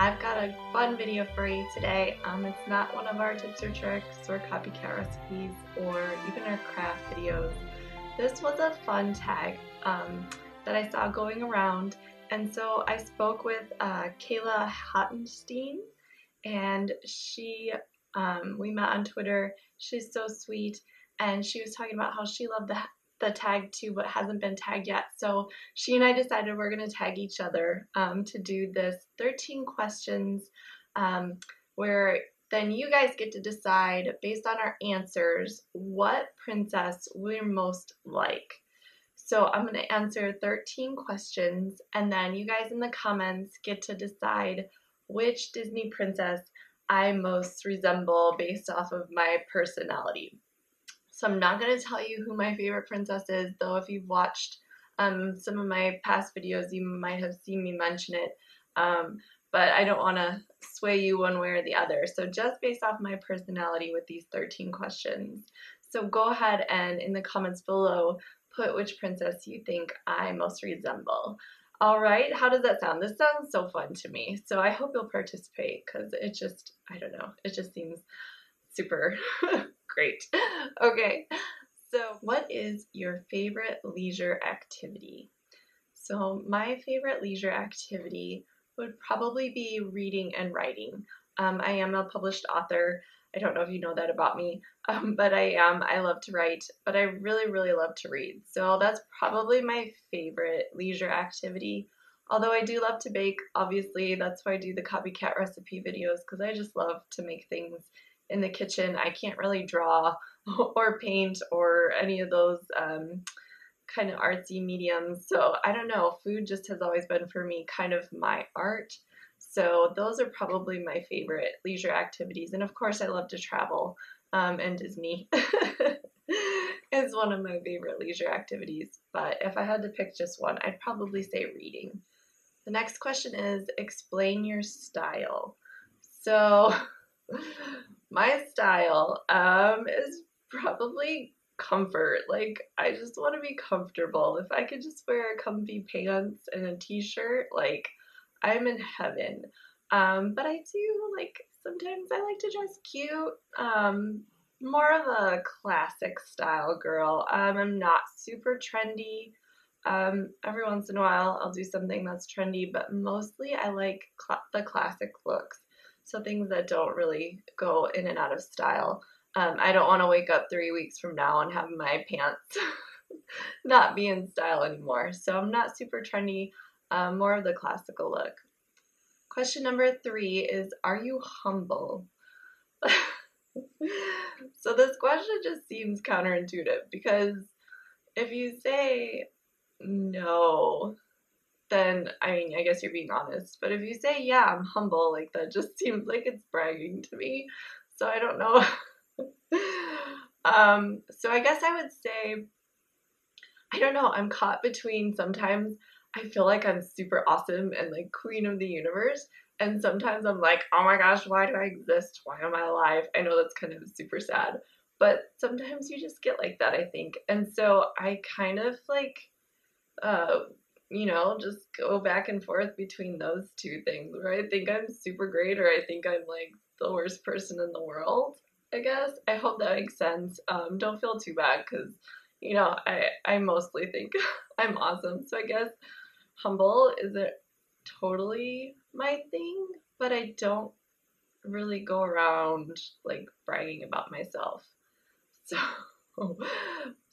I've got a fun video for you today. Um, it's not one of our tips or tricks or copycat recipes or even our craft videos. This was a fun tag um, that I saw going around and so I spoke with uh, Kala Hottenstine and she, um, we met on Twitter. She's so sweet and she was talking about how she loved the the tag to but hasn't been tagged yet. So she and I decided we're going to tag each other um, to do this 13 questions um, where then you guys get to decide based on our answers what princess we're most like. So I'm going to answer 13 questions and then you guys in the comments get to decide which Disney princess I most resemble based off of my personality. So I'm not going to tell you who my favorite princess is, though if you've watched um, some of my past videos, you might have seen me mention it. Um, but I don't want to sway you one way or the other. So just based off my personality with these 13 questions. So go ahead and in the comments below, put which princess you think I most resemble. All right, how does that sound? This sounds so fun to me. So I hope you'll participate because it just, I don't know, it just seems super Great. Okay. So, what is your favorite leisure activity? So, my favorite leisure activity would probably be reading and writing. Um, I am a published author. I don't know if you know that about me, um, but I am. I love to write, but I really, really love to read. So that's probably my favorite leisure activity. Although I do love to bake, obviously, that's why I do the copycat recipe videos because I just love to make things in the kitchen. I can't really draw or paint or any of those um, kind of artsy mediums. So I don't know. Food just has always been for me kind of my art. So those are probably my favorite leisure activities. And of course, I love to travel, um, and Disney is one of my favorite leisure activities. But if I had to pick just one, I'd probably say reading. The next question is explain your style. So my style um, is probably comfort. Like, I just want to be comfortable. If I could just wear comfy pants and a t shirt, like, I'm in heaven. Um, but I do like sometimes I like to dress cute. Um, more of a classic style girl. Um, I'm not super trendy. Um, every once in a while, I'll do something that's trendy, but mostly I like cl- the classic looks. So things that don't really go in and out of style. Um, I don't want to wake up three weeks from now and have my pants not be in style anymore. So I'm not super trendy, um, more of the classical look. Question number three is Are you humble? so this question just seems counterintuitive because if you say no, then I mean, I guess you're being honest. But if you say, yeah, I'm humble, like that just seems like it's bragging to me. So I don't know. um, so I guess I would say, I don't know, I'm caught between sometimes I feel like I'm super awesome and like queen of the universe. And sometimes I'm like, oh my gosh, why do I exist? Why am I alive? I know that's kind of super sad. But sometimes you just get like that, I think. And so I kind of like uh, you know, just go back and forth between those two things where I think I'm super great or I think I'm like the worst person in the world, I guess. I hope that makes sense. Um, don't feel too bad because, you know, I, I mostly think I'm awesome. So I guess humble isn't totally my thing, but I don't really go around like bragging about myself. So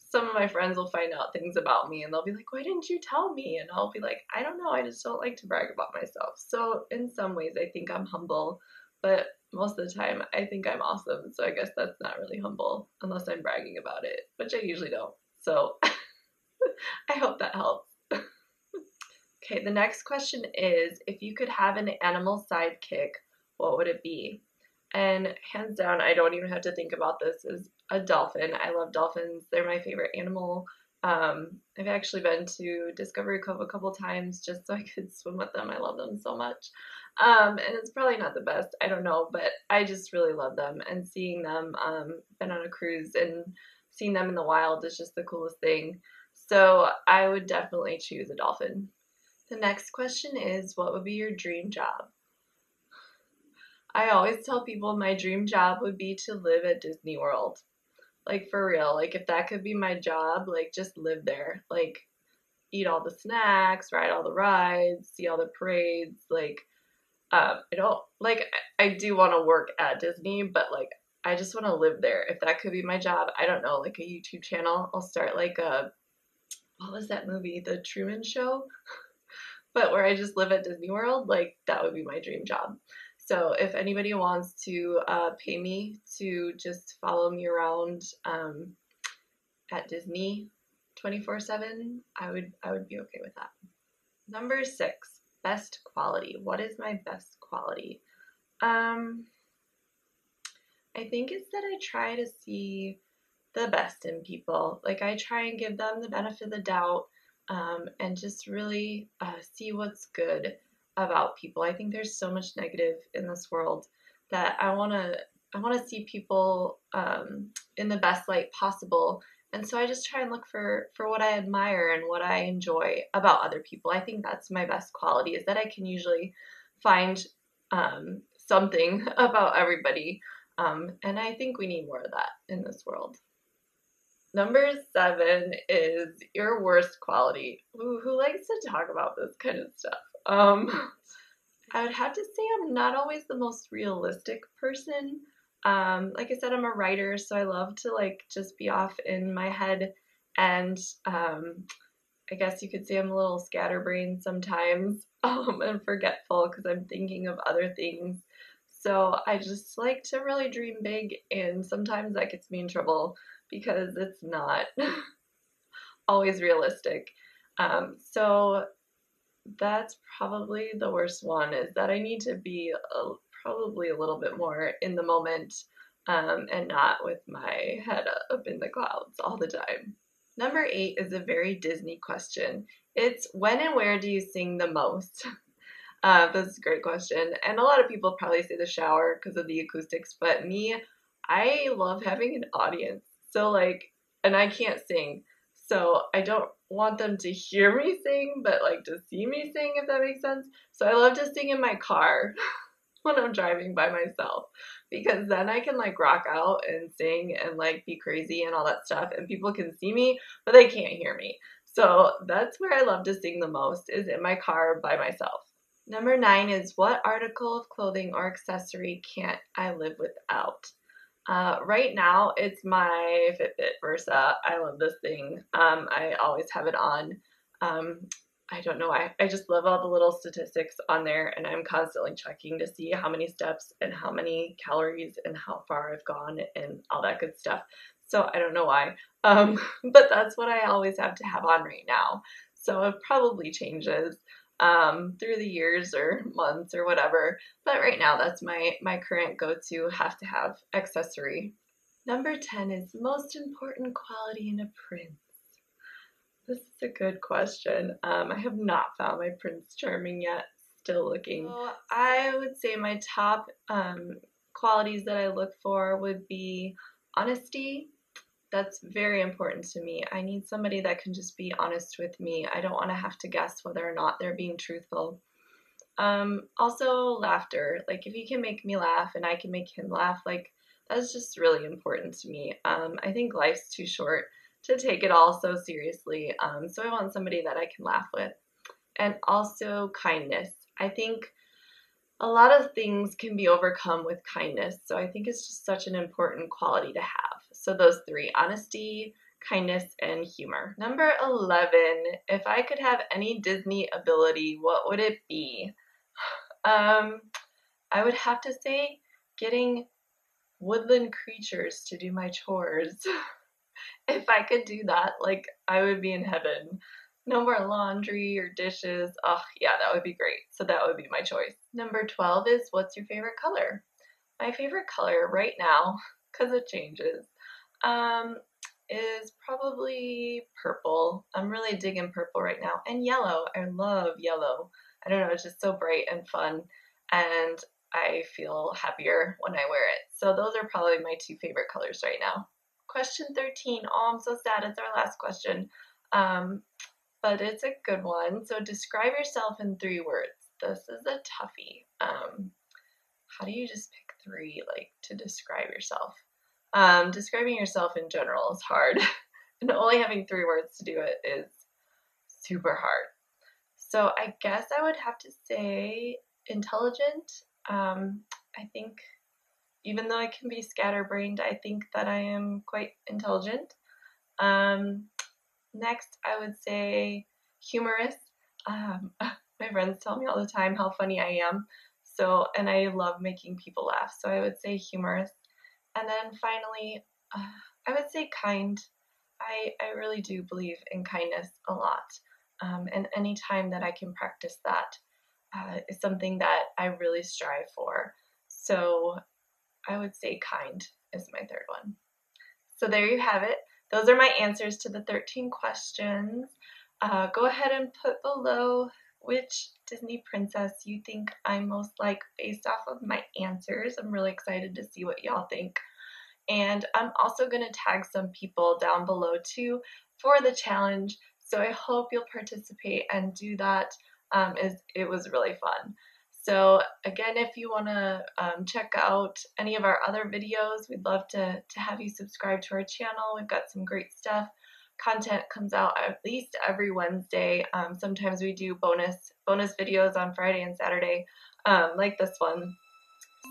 some of my friends will find out things about me and they'll be like, Why didn't you tell me? And I'll be like, I don't know. I just don't like to brag about myself. So, in some ways, I think I'm humble, but most of the time, I think I'm awesome. So, I guess that's not really humble unless I'm bragging about it, which I usually don't. So, I hope that helps. okay, the next question is If you could have an animal sidekick, what would it be? And hands down, I don't even have to think about this, is a dolphin. I love dolphins. They're my favorite animal. Um, I've actually been to Discovery Cove a couple times just so I could swim with them. I love them so much. Um, and it's probably not the best, I don't know, but I just really love them. And seeing them, um, been on a cruise and seeing them in the wild is just the coolest thing. So I would definitely choose a dolphin. The next question is What would be your dream job? I always tell people my dream job would be to live at Disney World. Like for real. Like if that could be my job, like just live there. Like eat all the snacks, ride all the rides, see all the parades, like um I don't like I do want to work at Disney, but like I just want to live there. If that could be my job, I don't know, like a YouTube channel. I'll start like a what was that movie? The Truman Show? but where I just live at Disney World, like that would be my dream job. So if anybody wants to uh, pay me to just follow me around um, at Disney 24/7, I would I would be okay with that. Number six, best quality. What is my best quality? Um, I think it's that I try to see the best in people. Like I try and give them the benefit of the doubt um, and just really uh, see what's good about people. I think there's so much negative in this world that I want to I want to see people um, in the best light possible. And so I just try and look for for what I admire and what I enjoy about other people. I think that's my best quality is that I can usually find um, something about everybody. Um, and I think we need more of that in this world. Number seven is your worst quality. Ooh, who likes to talk about this kind of stuff? Um, I would have to say I'm not always the most realistic person. Um, like I said, I'm a writer, so I love to like just be off in my head, and um, I guess you could say I'm a little scatterbrained sometimes um, and forgetful because I'm thinking of other things. So I just like to really dream big, and sometimes that gets me in trouble because it's not always realistic. Um, so that's probably the worst one is that I need to be a, probably a little bit more in the moment um, and not with my head up in the clouds all the time. Number eight is a very Disney question. It's when and where do you sing the most? Uh, this is a great question. And a lot of people probably say the shower because of the acoustics, but me, I love having an audience. So, like, and I can't sing. So I don't want them to hear me sing, but like to see me sing, if that makes sense. So I love to sing in my car when I'm driving by myself because then I can like rock out and sing and like be crazy and all that stuff, and people can see me, but they can't hear me. So that's where I love to sing the most is in my car by myself. Number nine is what article of clothing or accessory can't I live without? Uh, right now, it's my Fitbit Versa. I love this thing. Um, I always have it on. Um, I don't know why. I just love all the little statistics on there, and I'm constantly checking to see how many steps and how many calories and how far I've gone and all that good stuff. So I don't know why. Um, but that's what I always have to have on right now. So it probably changes um, through the years or months or whatever. But right now, that's my my current go-to have to have accessory. Number 10 is most important quality in a prince. This is a good question. Um, I have not found my Prince Charming yet. Still looking. So I would say my top um, qualities that I look for would be honesty, that's very important to me. I need somebody that can just be honest with me. I don't want to have to guess whether or not they're being truthful. Um, also, laughter. Like, if he can make me laugh and I can make him laugh, like, that's just really important to me. Um, I think life's too short to take it all so seriously. Um, so I want somebody that I can laugh with. And also, kindness. I think a lot of things can be overcome with kindness. So I think it's just such an important quality to have. So those three honesty, kindness, and humor. Number 11, if I could have any Disney ability, what would it be? Um, I would have to say getting woodland creatures to do my chores. if I could do that, like I would be in heaven. No more laundry or dishes. Oh, yeah, that would be great. So that would be my choice. Number 12 is what's your favorite color? My favorite color right now, because it changes, um, is probably purple. I'm really digging purple right now. And yellow. I love yellow. I don't know, it's just so bright and fun. And I feel happier when I wear it. So those are probably my two favorite colors right now. Question 13. Oh, I'm so sad. It's our last question. Um, but it's a good one. So describe yourself in three words. This is a toughie. Um, how do you just pick three like to describe yourself? Um, describing yourself in general is hard, and only having three words to do it is super hard. So I guess I would have to say intelligent. Um, I think even though I can be scatterbrained, I think that I am quite intelligent. Um, next, I would say humorous. Um, my friends tell me all the time how funny I am. So, and I love making people laugh. So I would say humorous. And then finally, uh, I would say kind. I, I really do believe in kindness a lot. Um, and any time that I can practice that uh, is something that I really strive for. So I would say kind is my third one. So there you have it. Those are my answers to the 13 questions. Uh, go ahead and put below which Disney princess you think I'm most like based off of my answers. I'm really excited to see what y'all think. And I'm also going to tag some people down below too for the challenge. So I hope you'll participate and do that. Um, it was really fun. So again, if you want to um, check out any of our other videos, we'd love to, to have you subscribe to our channel. We've got some great stuff content comes out at least every Wednesday. Um, sometimes we do bonus bonus videos on Friday and Saturday, um, like this one.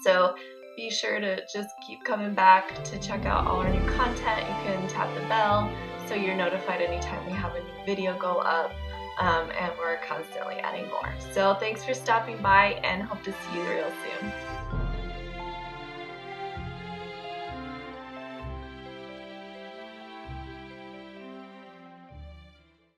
So be sure to just keep coming back to check out all our new content. You can tap the bell so you're notified anytime we have a new video go up. Um, and we're constantly adding more. So thanks for stopping by and hope to see you real soon.